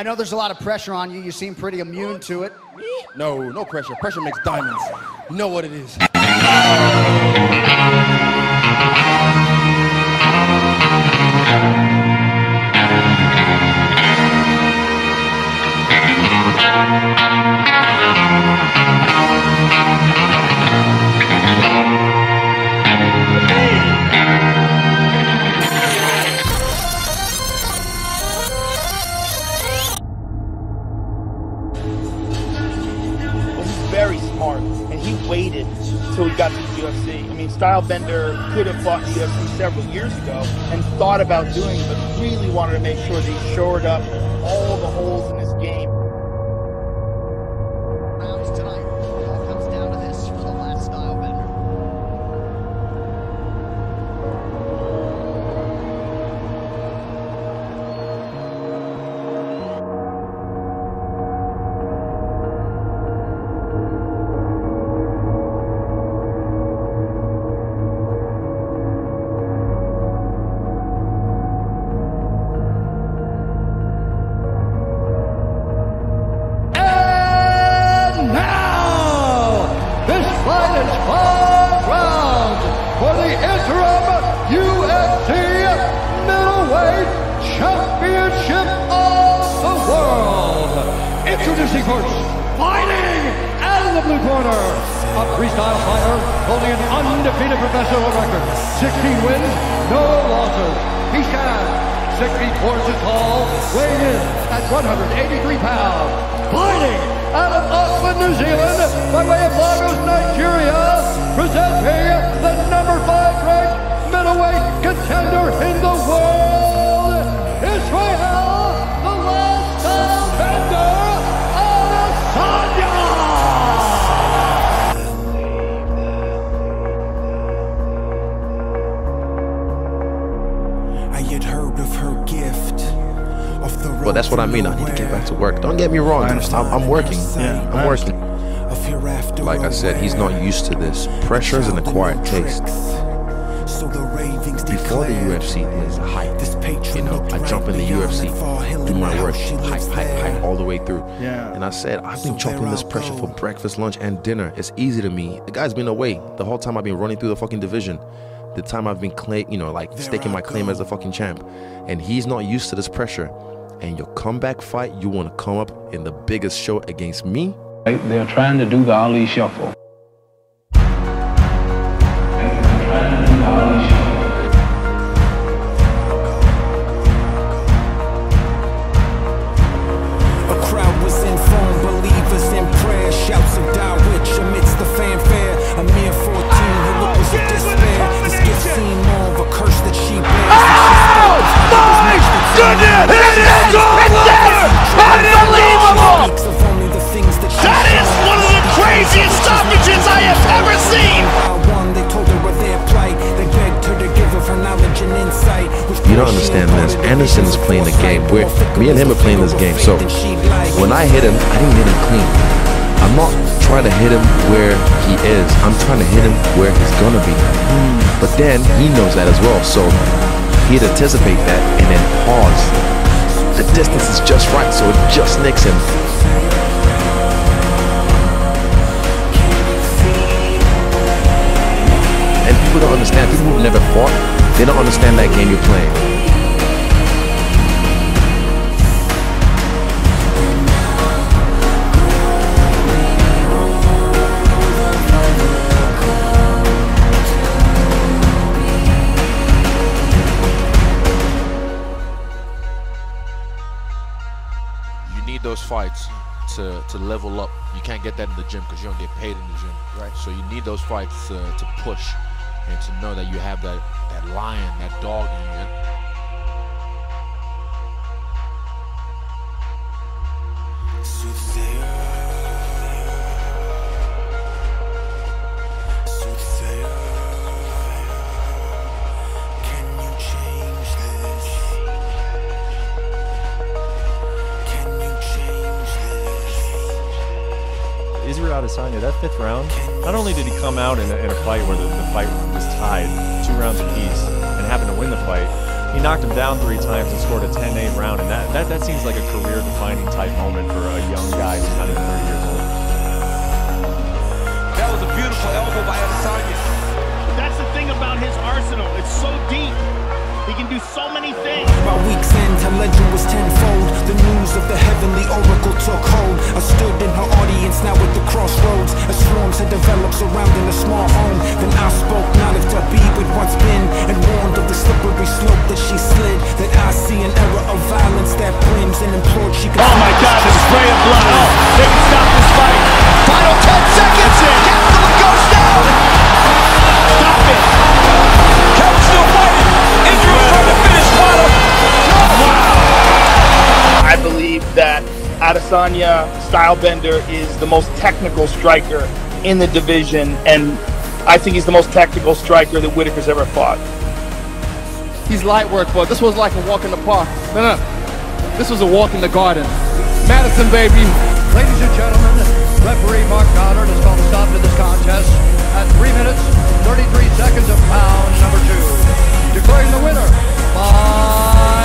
I know there's a lot of pressure on you. You seem pretty immune to it. No, no pressure. Pressure makes diamonds. Know what it is. Very smart, and he waited till he got to the UFC. I mean, Stylebender could have fought the UFC several years ago and thought about doing it, but really wanted to make sure that he shored up all the holes championship of the world. Introducing first, fighting out of the blue corner, a freestyle fighter holding an undefeated professional record, 16 wins, no losses. He stands six feet four inches tall, weighing in at 183 pounds. Fighting out of Auckland, New Zealand, by way of Of the Well, that's what I mean. I need to get back to work. Don't get me wrong. I'm, I'm working. I'm working. Like I said, he's not used to this. Pressure is an acquired taste. So the ravings Before the declared, UFC, there's a hype. This patron You know, I jump in the UFC, the far hill do my work, she hype, lives hype, hype all the way through. Yeah. And I said, I've been So chopping this I'll pressure for breakfast, lunch, and dinner. It's easy to me. The guy's been away the whole time I've been running through the fucking division. The time I've been claim, you know, like There staking I my claim as a fucking champ, and he's not used to this pressure. And your comeback fight, you want to come up in the biggest show against me? They're trying to do the Ali shuffle. Anderson is playing the game. We're, me and him are playing this game. So when I hit him, I didn't hit him clean. I'm not trying to hit him where he is. I'm trying to hit him where he's gonna be. But then he knows that as well. So he'd anticipate that and then pause. The distance is just right, so it just nicks him. And people don't understand. People who've never fought, they don't understand that game you're playing. Those fights to, to level up. You can't get that in the gym because you don't get paid in the gym. Right. So you need those fights to, to push and to know that you have that, that lion, that dog in you. Israel Adesanya, that fifth round, not only did he come out in a, in a fight where the, the fight was tied, two rounds apiece, and happened to win the fight, he knocked him down three times and scored a 10-8 round, and that, that, that seems like a career-defining type moment for a young guy who's not even 30 years old. That was a beautiful elbow by Adesanya. That's the thing about his arsenal. It's so deep. He can do so many things. By week's end, her legend was tenfold. The news of the heavenly oracle took hold. I stood in her audience, now at the crossroads. As swarms had developed surrounding a small home. Then I spoke knowledge to be with Adesanya Stylebender is the most technical striker in the division, and I think he's the most technical striker that Whittaker's ever fought. He's light work, but this was like a walk in the park. No, no, this was a walk in the garden. Madison, baby. Ladies and gentlemen, referee Marc Goddard has called a stop to this contest at 3 minutes, 33 seconds of round number two. Declaring the winner by...